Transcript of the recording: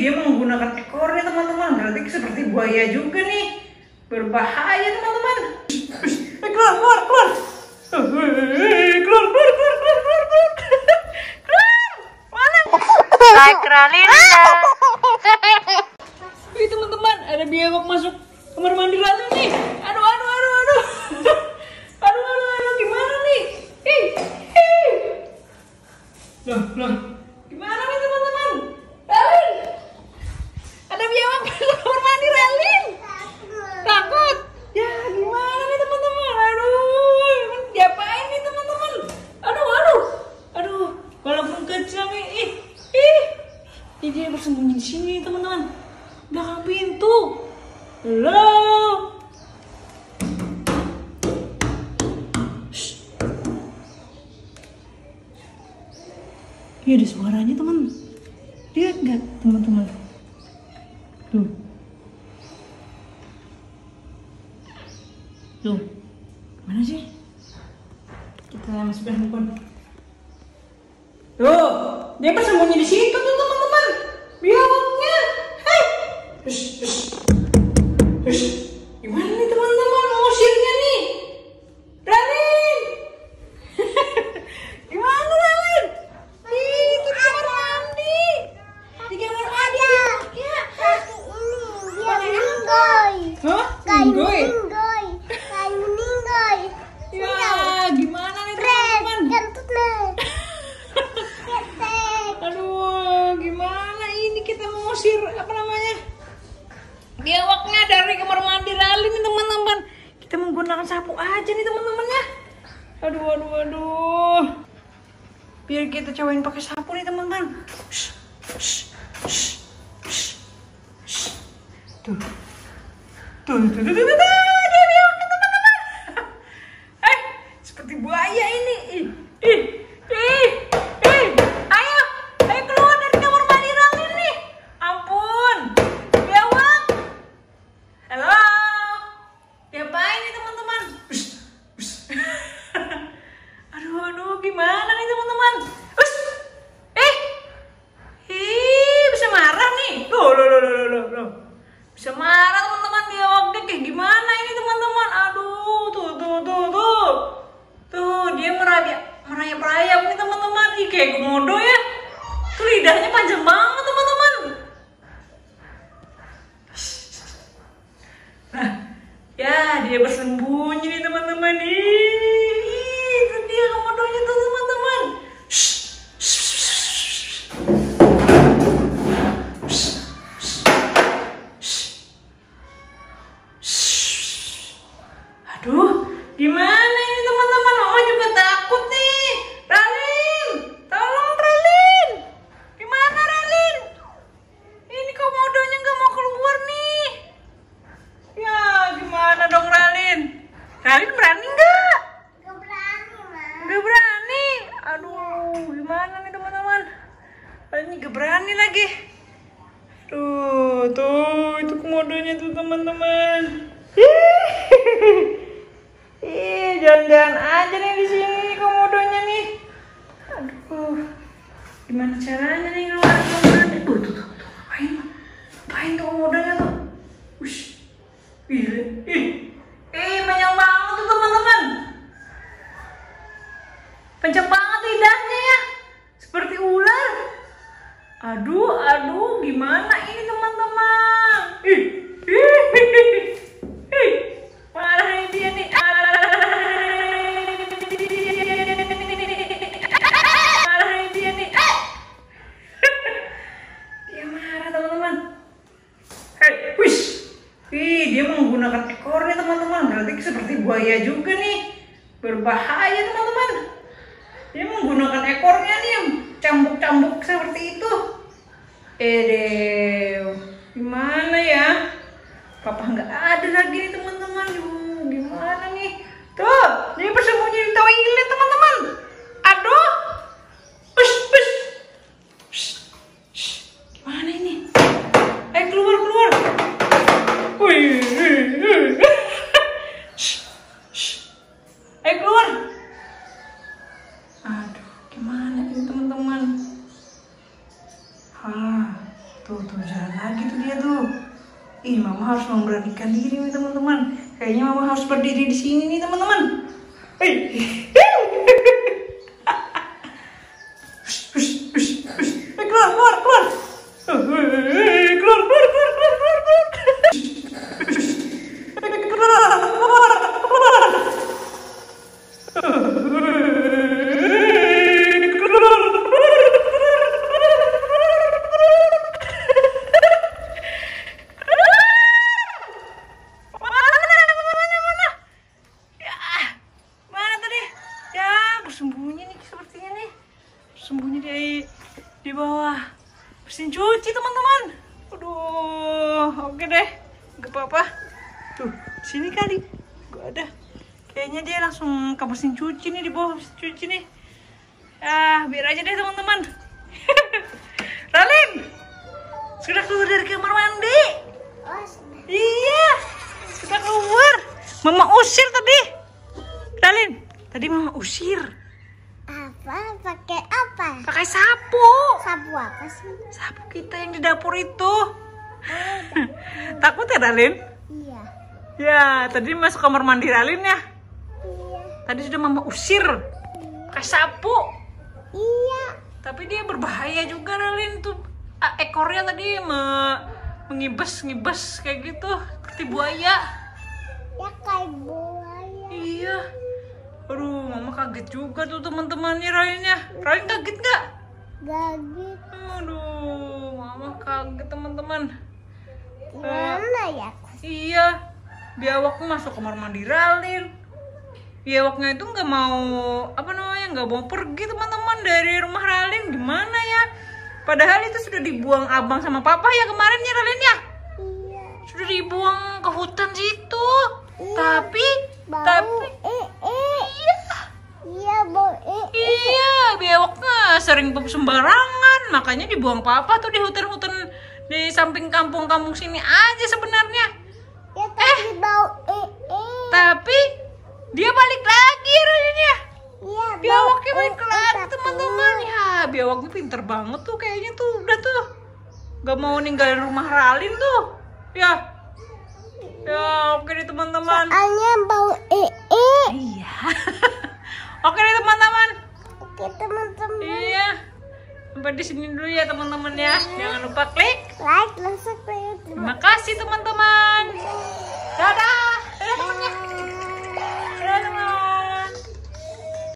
dia menggunakan ekornya teman-teman. Berarti seperti buaya juga nih. Berbahaya teman-teman. Eh, keluar, keluar, keluar. Eh, Keluar, keluar, keluar, keluar, keluar, keluar. Keluar. Mana? Sakralinda. Wih teman-teman, ada biawak masuk kamar mandi lalu nih. Aduh, aduh, aduh, aduh. Aduh, aduh, aduh, gimana nih? Ih, ih. Loh, loh. Gimana nih teman-teman? Relin. Ada biawak masuk kamar mandi Relin. Takut. Ya, gimana nih teman-teman? Aduh, emang diapain nih teman-teman? Aduh, aduh. Aduh, walaupun kecil nih. Ih, ih. Ih, dia bersembunyi di sini teman-teman. Belakang pintu. Shh. Iya ada suaranya teman. Lihat nggak teman-teman? Tuh. Tuh. Mana sih? Kita masuk ke handphone. Tuh, dia bersembunyi di situ tuh teman-teman. Biawaknya. Hei. Hush, hush. Hush. Gimana nih teman-teman ngusirnya nih? Ralin. Gimana Ralin? Ih, itu di kamar mandi. Di kamar mandi. Ya. Hah? Enggoy. Ya, gimana nih teman-teman? Aduh, gimana ini mengusir apa namanya? Biawaknya dari kamar mandi Rali nih teman-teman. Kita menggunakan sapu aja nih teman-teman ya. Aduh, aduh, aduh. Biar kita cobain pakai sapu nih teman-teman. Tuh, tuh, tuh, tuh, tuh, tuh. Dia biawaknya teman-teman. Eh, seperti buaya ini. Ih, ih, ih, ih. Ayo, ayo keluar dari kamar mandi Rali nih. Ampun, biawak. Halo, diapain nih teman-teman? Ush, ush. aduh, aduh, gimana nih teman-teman? Ush, eh, ih, bisa marah nih. Loh, loh, loh, loh, loh, loh. Marah teman-teman biawaknya kayak gimana ini teman-teman? Aduh, tuh, tuh, tuh, tuh. Tuh, dia merayap, merayap-rayap nih teman-teman. Ih, kayak komodo ya. Tuh lidahnya panjang banget teman-teman. Nah, ya dia bersembunyi nih teman-teman. Ih, itu dia komodonya tuh teman-teman. Shh, shh, shh, shh. Shh, shh, shh. Aduh, gimana ini teman-teman? Mama juga takut nih. Ralin, tolong Ralin. Gimana Ralin? Ini komodonya nggak mau keluar nih. Ya, gimana dong Ralin? Ralin berani nggak? Nggak berani. Aduh, gimana nih teman-teman? Ralin nggak berani lagi. Tuh, tuh, itu komodonya tuh teman-teman. Ih, jalan-jalan aja nih di sini komodonya nih. Aduh, gimana caranya nih ngeluarin komodonya? Tuh, tuh, tuh, tuh, ngapain? Ngapain tuh komodonya tuh? Ush, ih, ih, ih, banyak banget tuh teman-teman. Panjang banget lidahnya ya, seperti ular. Aduh, aduh, gimana ini teman-teman? Ih, ih, ih, ih, marah dia nih. Marah dia nih. Dia marah teman-teman. Hei, wish. Ih, dia menggunakan ekornya teman-teman. Berarti seperti buaya juga nih. Berbahaya teman-teman. Dia menggunakan ekornya nih yang cambuk-cambuk seperti itu. Eh, gimana ya? Papa nggak ada lagi nih teman-teman. Duh, Gimana nih? Tuh, dia bersembunyi di toilet teman-teman. Aduh. Ush, ush. Shh, shh. Gimana ini? Eh keluar keluar. Wih, wih, wih. Shh, shh. Eh keluar. Aduh, gimana ini teman-teman? Ah, tuh tuh lagi tuh dia tuh. Ih, harus memberanikan diri nih teman-teman. Kayaknya mama harus berdiri di sini nih teman-teman. Hei. Bersembunyi di di bawah mesin cuci teman-teman. Aduh, oke deh, gak apa-apa. Tuh, sini kali. Gak ada. Kayaknya dia langsung ke mesin cuci nih di bawah mesin cuci nih. Ah, biar aja deh teman-teman. Ralin, sudah keluar dari kamar mandi. Iya, sudah keluar. Mama usir tadi. Ralin, tadi mama usir. Apa? Pakai apa? Pakai sapu. Sapu apa sih? Sapu kita yang di dapur itu. Takut ya, Ralin? Iya. Ya, tadi masuk kamar mandi Ralin ya. Iya. Tadi sudah mama usir. Pakai sapu. Iya. Tapi dia berbahaya juga Ralin tuh. Ah, ekornya tadi me- mengibas-ngibas kayak gitu seperti buaya. Ya kayak buaya. Iya. Aduh, mama kaget juga tuh teman-temannya Ralinnya. Ralin kaget nggak? Gagit. Aduh, mama kaget teman-teman. Gimana ya? Iya, biawaknya masuk kamar mandi Ralin. Biawaknya itu nggak mau apa namanya nggak mau pergi teman-teman dari rumah Ralin gimana ya? Padahal itu sudah dibuang abang sama papa ya kemarin ya Ralin ya. Iya. Sudah dibuang ke hutan situ. Tapi Bau. tapi Eh, eh. iya Iya, bau. Eh, eh. iya biawaknya sering pup sembarangan makanya dibuang papa tuh di hutan-hutan di samping kampung-kampung sini aja sebenarnya. Ya tapi bau. Eh, eh. Tapi dia balik lagi. Iya, bau. Biawaknya eh, balik eh, lagi teman-teman. Ya, biawaknya pinter banget tuh kayaknya tuh udah tuh. Gak mau ninggalin rumah Ralin tuh. Ya. Ya, oke deh teman-teman. Soalnya bau. Eh, eh. Iya. oke deh teman-teman. Oke, teman-teman. Iya. Sampai di sini dulu ya teman-teman ya. Jangan lupa klik. Like dan subscribe. Terima kasih teman-teman. Dadah.